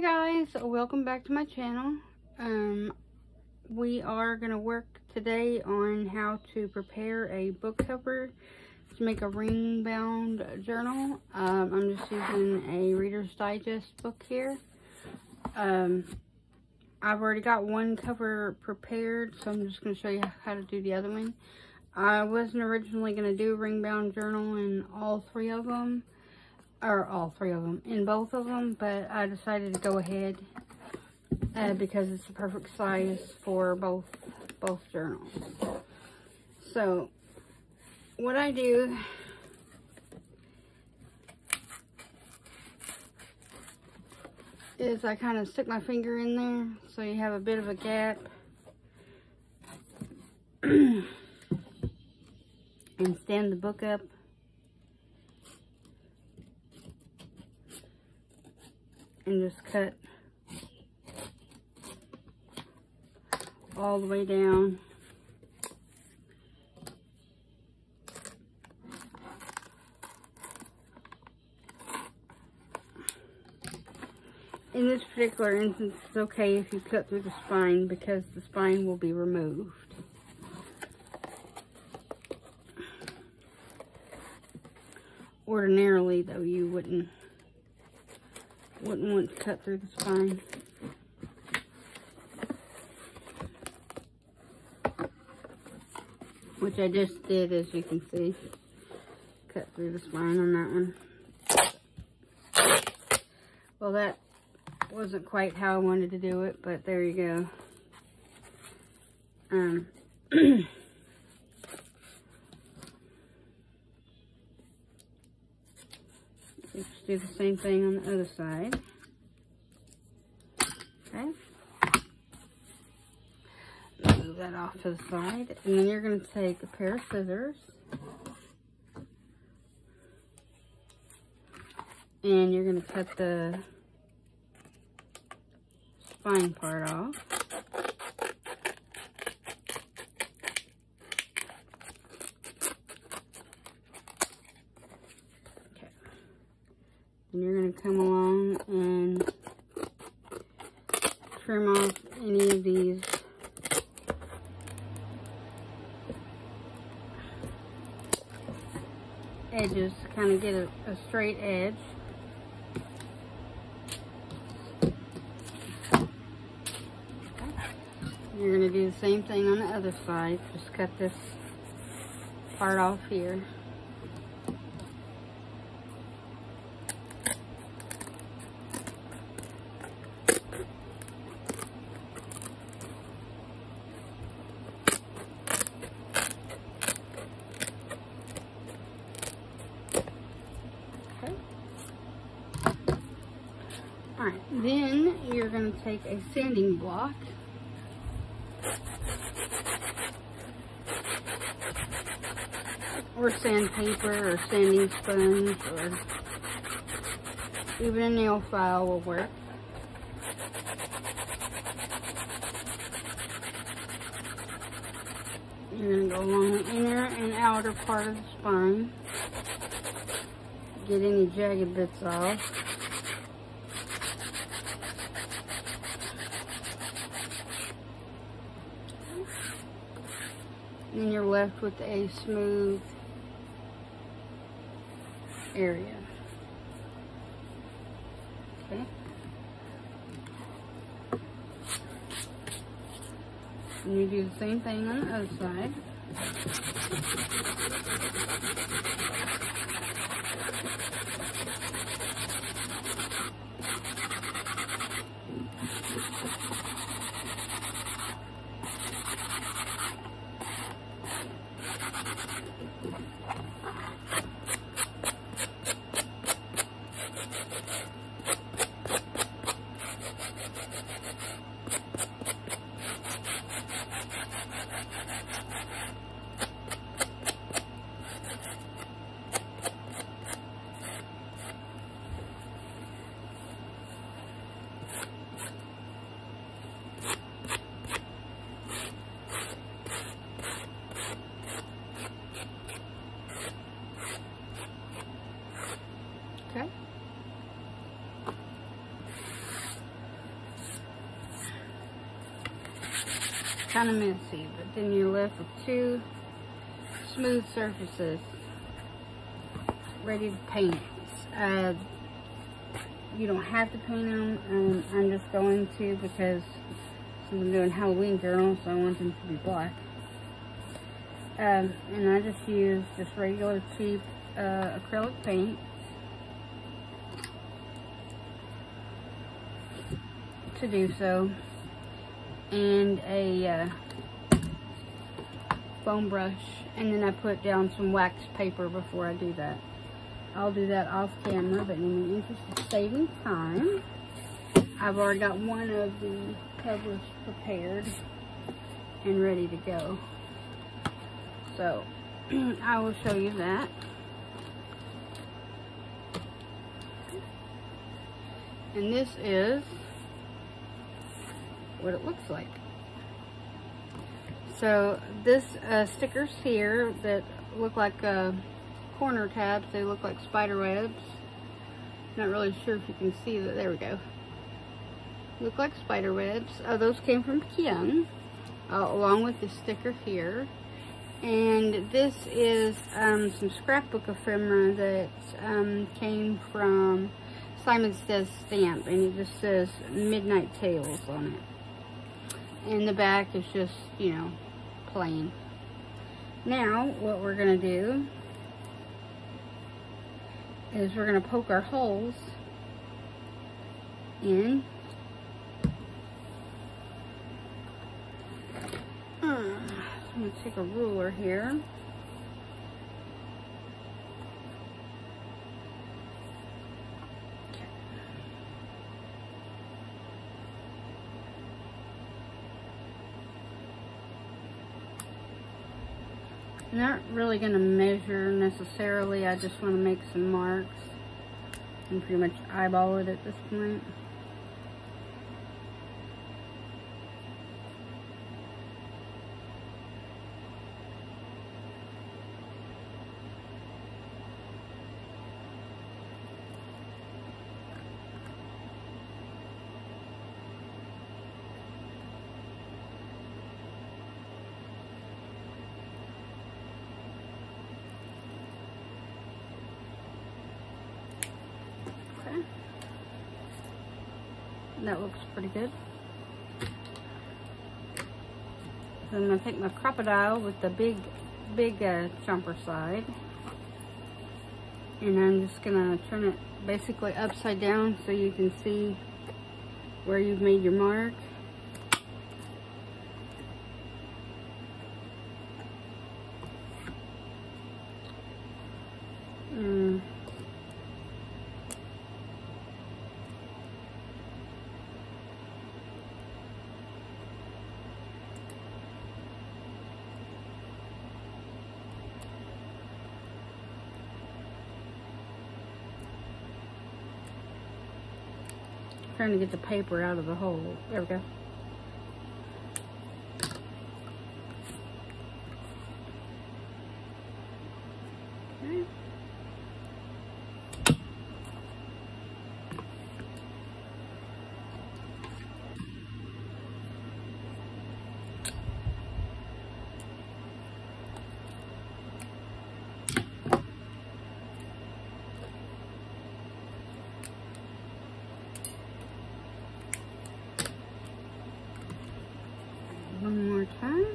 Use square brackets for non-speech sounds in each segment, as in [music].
Guys, welcome back to my channel. Um, we are going to work today on how to prepare a book cover to make a ring bound journal. Um, I'm just using a Reader's Digest book here. Um, I've already got one cover prepared, so I'm just going to show you how to do the other one. I wasn't originally going to do a ring bound journal in all three of them or all three of them, in both of them, but I decided to go ahead uh, because it's the perfect size for both both journals. So, what I do is I kind of stick my finger in there so you have a bit of a gap. [clears throat] and stand the book up and just cut all the way down. In this particular instance, it's okay if you cut through the spine because the spine will be removed. Ordinarily, though, you wouldn't wouldn't want to cut through the spine. Which I just did, as you can see. Cut through the spine on that one. Well, that wasn't quite how I wanted to do it, but there you go. Um, [clears throat] Do the same thing on the other side. Okay. Move that off to the side. And then you're going to take a pair of scissors. And you're going to cut the spine part off. And you're going to come along and trim off any of these get a, a straight edge. You're going to do the same thing on the other side. Just cut this part off here. Alright, then you're going to take a sanding block. Or sandpaper or sanding sponge or even a nail file will work. You're going to go along the inner and outer part of the spine. Get any jagged bits off. You're left with a smooth area. Okay. And you do the same thing on the other side. Kind of messy, but then you're left with two smooth surfaces ready to paint. Uh, you don't have to paint them. Um, I'm just going to because I'm doing Halloween journals, so I want them to be black. Um, and I just use just regular cheap uh, acrylic paint. to do so and a uh, foam brush and then I put down some wax paper before I do that. I'll do that off camera but in the interest of saving time I've already got one of the covers prepared and ready to go. So [clears throat] I will show you that. And this is what it looks like. So this uh, stickers here that look like uh, corner tabs, they look like spider webs. Not really sure if you can see that. There we go. Look like spider webs. Oh, those came from Kyung, uh, along with the sticker here. And this is um, some scrapbook ephemera that um, came from Simon Says Stamp, and it just says Midnight Tales on it and the back is just, you know, plain. Now, what we're going to do is we're going to poke our holes in. Hmm, I'm going to take a ruler here. Not really going to measure necessarily. I just want to make some marks and pretty much eyeball it at this point. Looks pretty good. So I'm going to take my Crop-A-Dile with the big, big uh, jumper side. And I'm just going to turn it basically upside down so you can see where you've made your mark. Trying to get the paper out of the hole. There we go. one more time.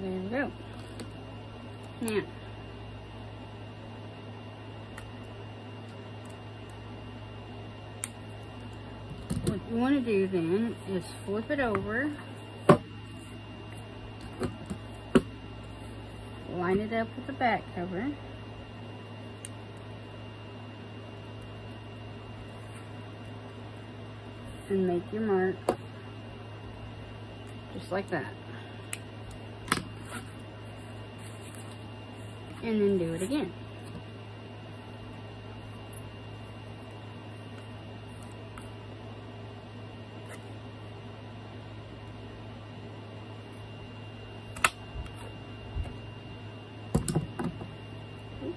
There we go. What you want to do then is flip it over line it up with the back cover. And make your mark just like that. And then do it again. Oops.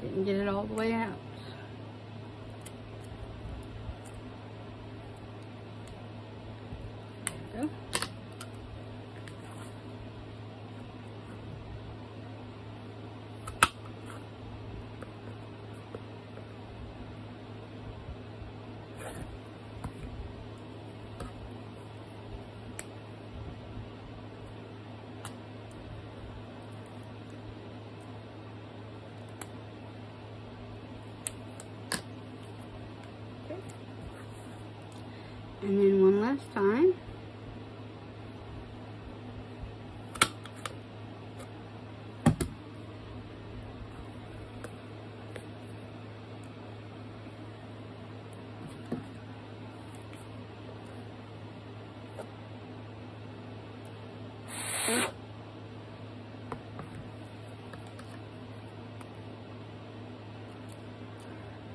Didn't get it all the way out. There we go. And then one time.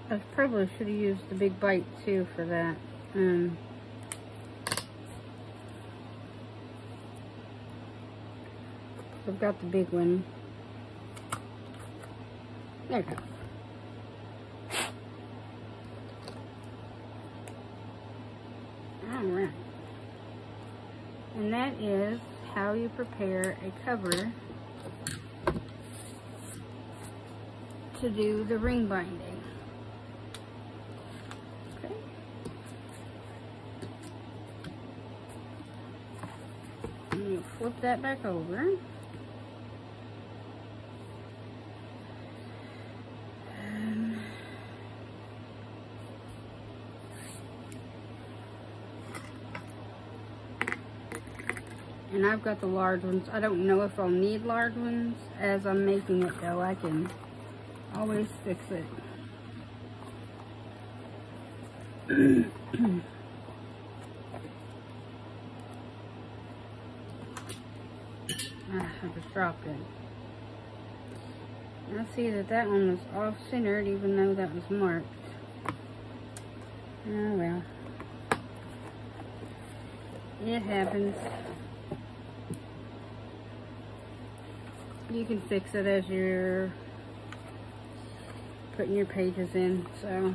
I probably should have used the big bite too for that. Um, I've got the big one. There we go. Alright. And that is how you prepare a cover to do the ring binding. Okay. And you flip that back over. Um, And I've got the large ones. I don't know if I'll need large ones. As I'm making it though, I can always fix it. [coughs] ah, I just dropped it. I see that that one was off-centered even though that was marked. Oh well. It happens. You can fix it as you're putting your pages in, so.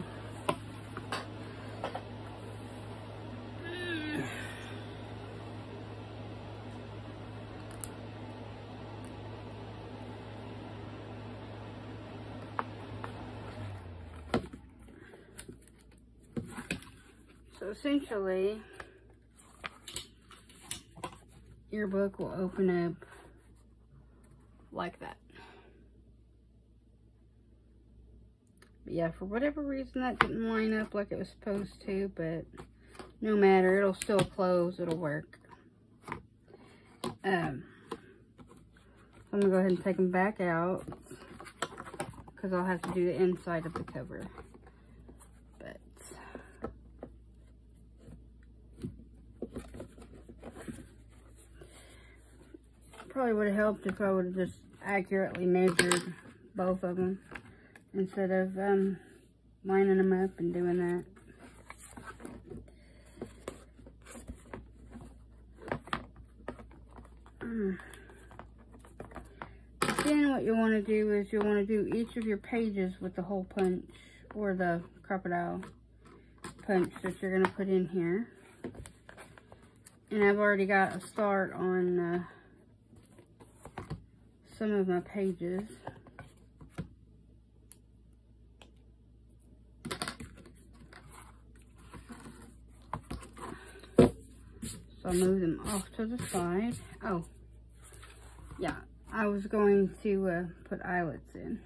So essentially, your book will open up like that. But yeah, for whatever reason that didn't line up like it was supposed to, but no matter, it'll still close, it'll work. Um, I'm gonna go ahead and take them back out because I'll have to do the inside of the cover. But probably would have helped if I would have just accurately measured both of them instead of um, lining them up and doing that. Mm. Then what you want to do is you want to do each of your pages with the hole punch or the Crop-A-Dile punch that you're going to put in here. And I've already got a start on uh, some of my pages. So I'll move them off to the side. Oh, yeah, I was going to uh, put eyelets in.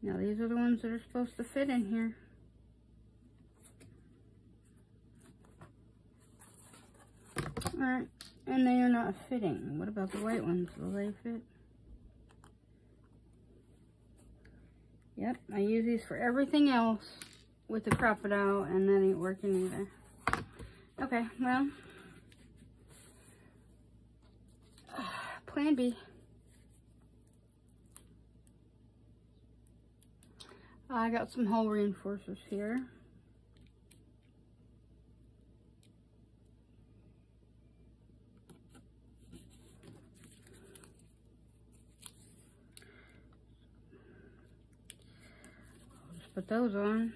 Now these are the ones that are supposed to fit in here. Alright, and they are not fitting. What about the white ones? Will they fit? Yep, I use these for everything else with the Crop-A-Dile and that ain't working either. Okay, well, [sighs] plan B. I got some hole reinforcers here. Put those on.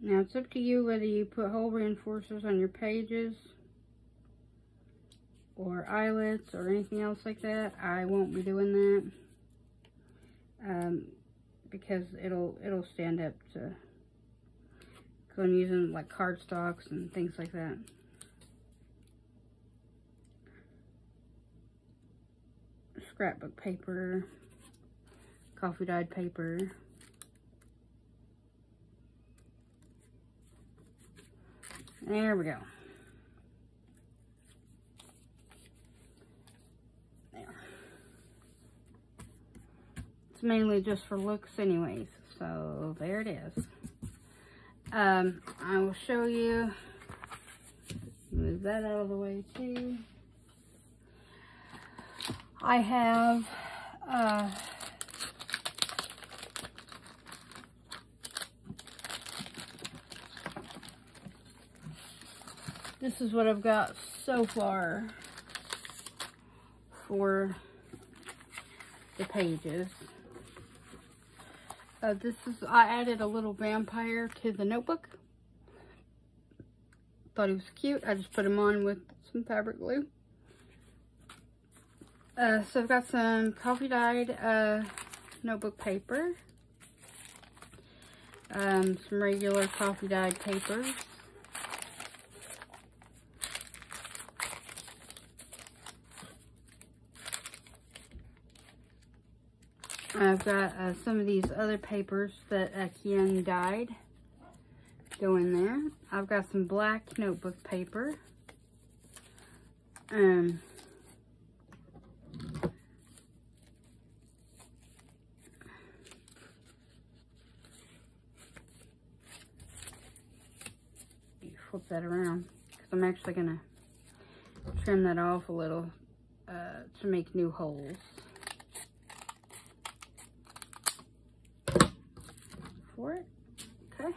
Now it's up to you whether you put hole reinforcers on your pages or eyelets or anything else like that. I won't be doing that um, because it'll it'll stand up to because I'm using like cardstocks and things like that. Scrapbook paper, coffee dyed paper. There we go. There. It's mainly just for looks anyways, so there it is. Um, I will show you, move that out of the way too. I have, uh, this is what I've got so far for the pages. Uh, this is, I added a little vampire to the notebook. Thought he was cute. I just put him on with some fabric glue. Uh, so I've got some coffee dyed uh, notebook paper. Um, some regular coffee dyed papers. I've got uh, some of these other papers that uh, dyed go in there. I've got some black notebook paper. Um, flip that around because I'm actually going to trim that off a little uh, to make new holes. for it. Okay.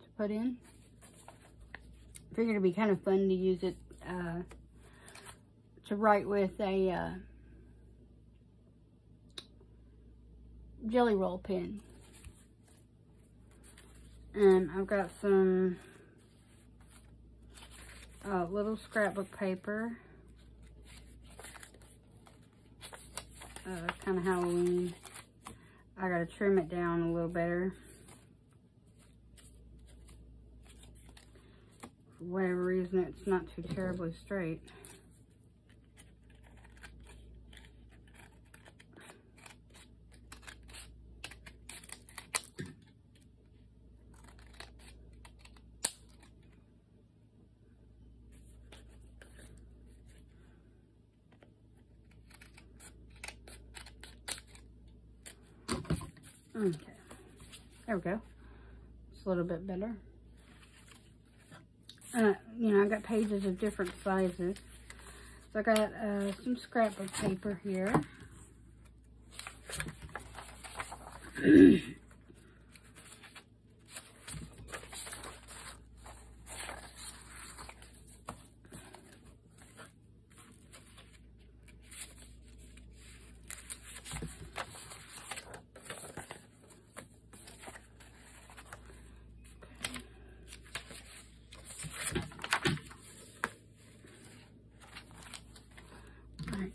To put in. Figured it'd be kind of fun to use it uh, to write with a uh, jelly roll pen. And I've got some uh, little scrapbook paper. Uh, kind of Halloween. I gotta trim it down a little better. Whatever reason, it's not too terribly straight. Okay. There we go. It's a little bit better. Uh, you know, I got pages of different sizes. So I got uh, some scrapbook paper here. [clears throat]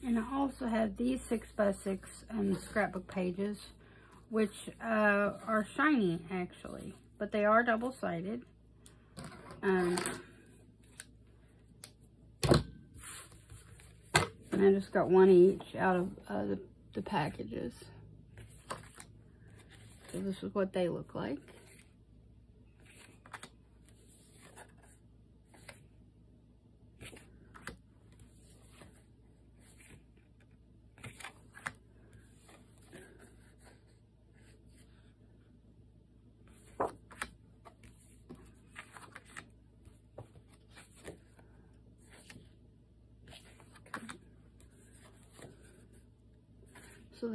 And I also have these six by six um, scrapbook pages, which uh, are shiny, actually. But they are double-sided. Um, and I just got one each out of uh, the, the packages. So this is what they look like.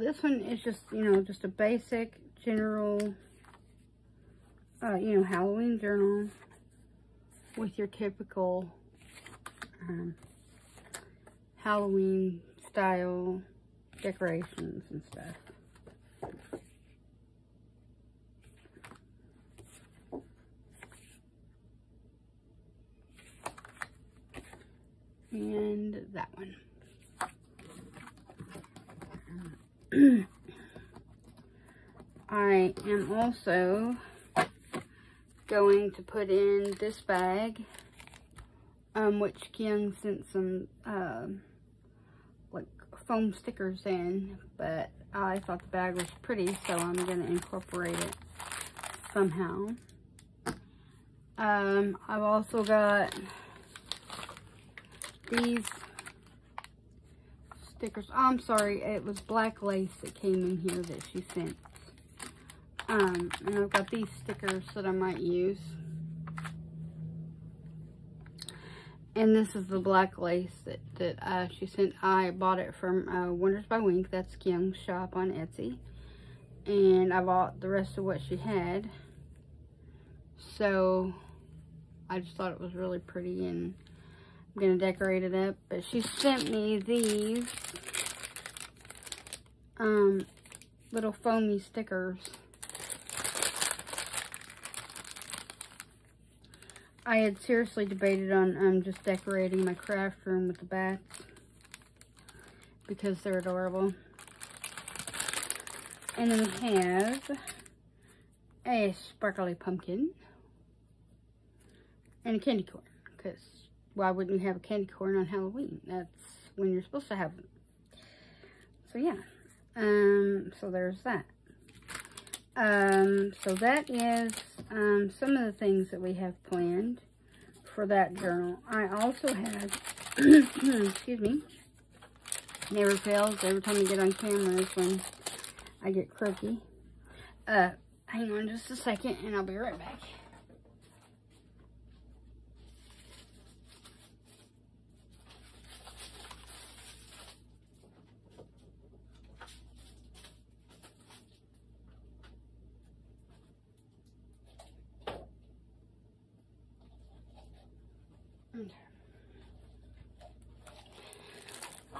this one is just, you know, just a basic, general, uh, you know, Halloween journal with your typical um, Halloween style decorations and stuff. And that one. Am also going to put in this bag, um, which Kim sent some, uh, like, foam stickers in, but I thought the bag was pretty, so I'm going to incorporate it somehow. Um, I've also got these stickers. Oh, I'm sorry, it was black lace that came in here that she sent. Um, and I've got these stickers that I might use. And this is the black lace that, that uh, she sent. I bought it from uh, Wonders by Wink. That's Kim's shop on Etsy. And I bought the rest of what she had. So, I just thought it was really pretty and I'm going to decorate it up. But she sent me these um, little foamy stickers. I had seriously debated on um, just decorating my craft room with the bats because they're adorable. And then we have a sparkly pumpkin and a candy corn because why wouldn't you have a candy corn on Halloween? That's when you're supposed to have them. So yeah, um, so there's that. Um, so that is um, some of the things that we have planned for that journal. I also have, [clears throat] excuse me, never fails. Every time I get on camera is when I get croaky. Uh, hang on just a second and I'll be right back.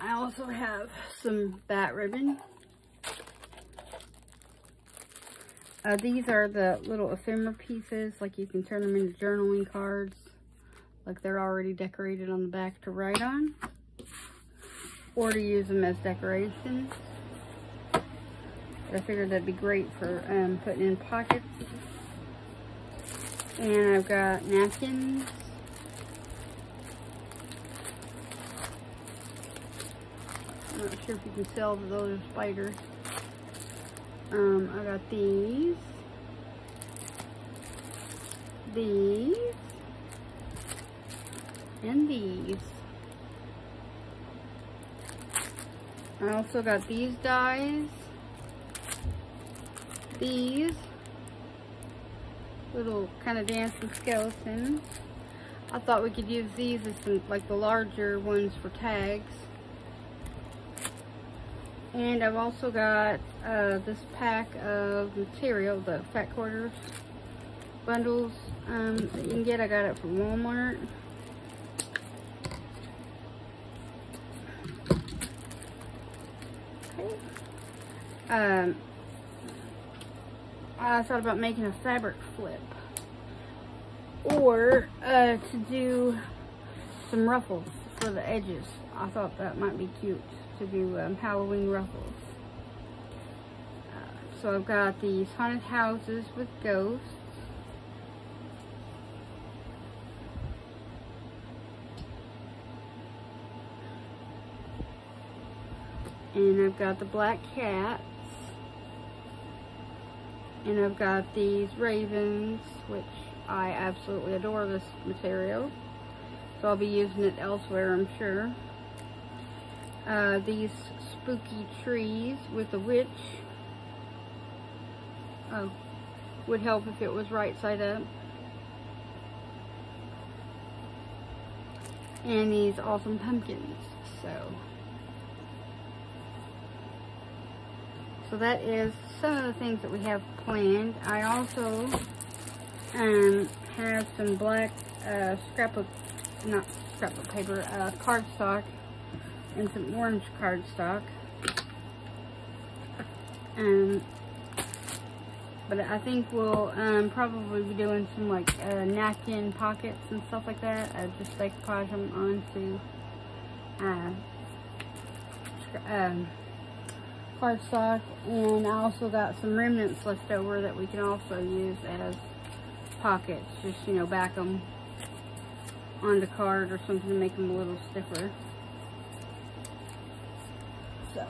I also have some bat ribbon. Uh, these are the little ephemera pieces, like you can turn them into journaling cards. Like they're already decorated on the back to write on. Or to use them as decorations. I figured that'd be great for um, putting in pockets. And I've got napkins. Not sure if you can sell those spiders. Um, I got these. These. And these. I also got these dies. These. Little kind of dancing skeletons. I thought we could use these as some, like the larger ones for tags. And I've also got uh, this pack of material, the fat quarters bundles um, that you can get. I got it from Walmart. Okay. Um, I thought about making a fabric flip. Or uh, to do some ruffles for the edges. I thought that might be cute to do um, Halloween ruffles. Uh, so I've got these haunted houses with ghosts. And I've got the black cats. And I've got these ravens, which I absolutely adore this material. So I'll be using it elsewhere, I'm sure uh, these spooky trees with a witch. Oh, would help if it was right side up. And these awesome pumpkins. So, so that is some of the things that we have planned. I also um, have some black uh, scrapbook, not scrapbook paper, uh, cardstock and some orange cardstock. Um, but I think we'll um, probably be doing some like uh, napkin pockets and stuff like that. I just like decoupage them onto uh, um, cardstock and I also got some remnants left over that we can also use as pockets just you know back them on the card or something to make them a little stiffer so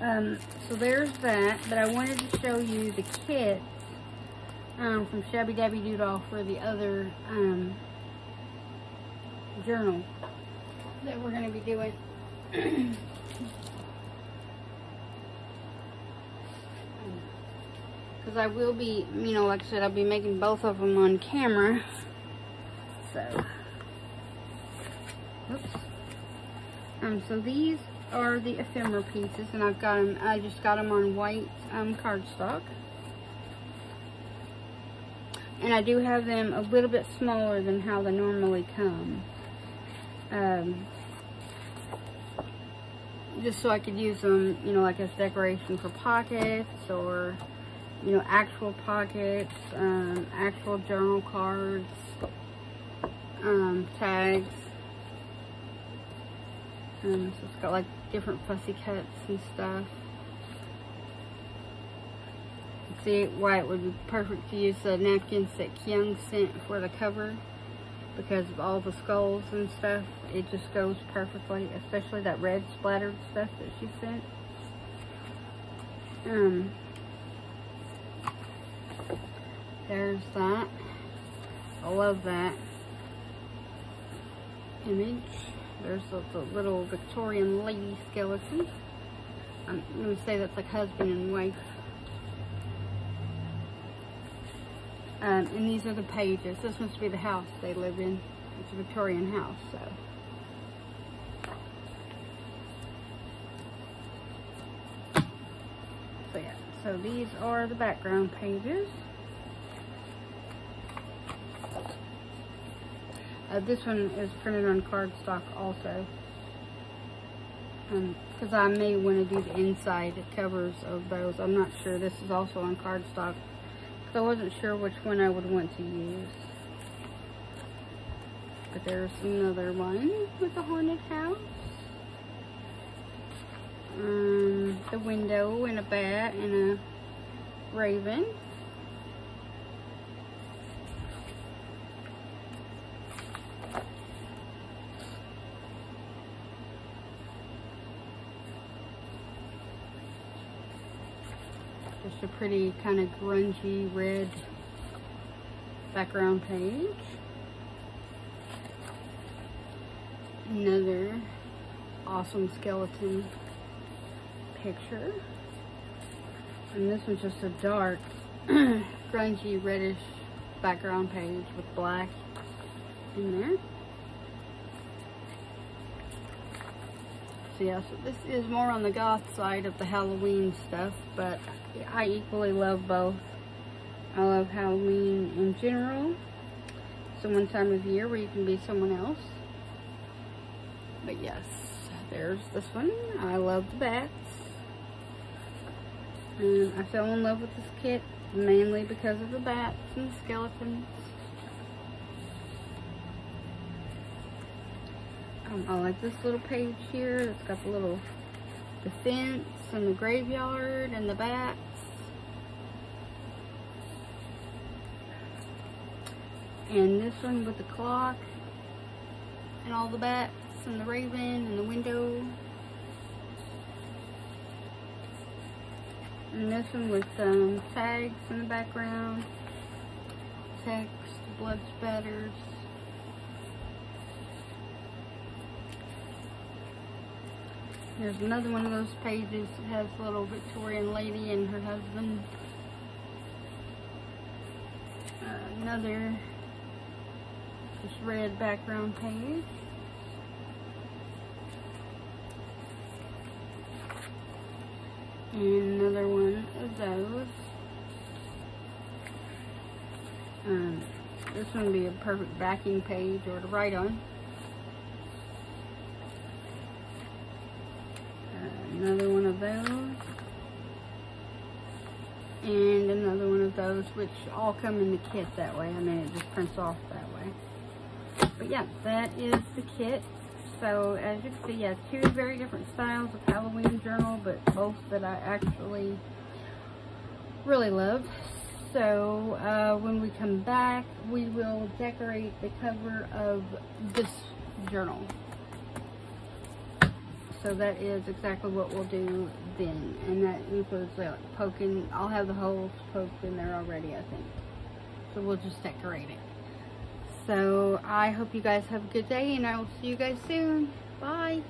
um, so there's that but I wanted to show you the kit um, from Shabby Dabby Doodle for the other um, journal that we're going to be doing [coughs] because I will be, you know, like I said, I'll be making both of them on camera. So, oops. Um, so these are the ephemera pieces, and I've got them, I just got them on white um, cardstock. And I do have them a little bit smaller than how they normally come. Um, just so I could use them, you know, like as decoration for pockets or you know, actual pockets, um, actual journal cards, um, tags. Um, so it's got like different fussy cuts and stuff. See why it would be perfect to use the napkins that Kyung sent for the cover because of all the skulls and stuff. It just goes perfectly, especially that red splattered stuff that she sent. Um, there's that. I love that image. There's the, the little Victorian lady skeleton. I'm going to say that's like husband and wife. Um, and these are the pages. This must be the house they live in. It's a Victorian house, so. So yeah, so these are the background pages. Uh, this one is printed on cardstock also. Because um, I may want to do the inside covers of those. I'm not sure. This is also on cardstock. Because I wasn't sure which one I would want to use. But there's another one with the haunted house. Um, the window and a bat and a raven. Just a pretty kind of grungy red background page. Another awesome skeleton picture. And this one's just a dark, [clears throat] grungy reddish background page with black in there. Yeah, so this is more on the goth side of the Halloween stuff, but I equally love both. I love Halloween in general. It's the one time of year where you can be someone else. But yes, there's this one. I love the bats. And I fell in love with this kit mainly because of the bats and the skeletons. Um, I like this little page here. It's got the little the fence and the graveyard and the bats. And this one with the clock and all the bats and the raven and the window. And this one with um, tags in the background, text, blood spatters. There's another one of those pages that has a little Victorian lady and her husband. Uh, another just red background page. And another one of those. Um, this one would be a perfect backing page or to write on. another one of those and another one of those which all come in the kit that way I mean it just prints off that way but yeah that is the kit So as you can see, yeah, two very different styles of Halloween journal, but both that I actually really love. So uh, when we come back, we will decorate the cover of this journal. So that is exactly what we'll do then. And that includes like poking, I'll have the holes poked in there already, I think. So we'll just decorate it. So I hope you guys have a good day and I will see you guys soon. Bye.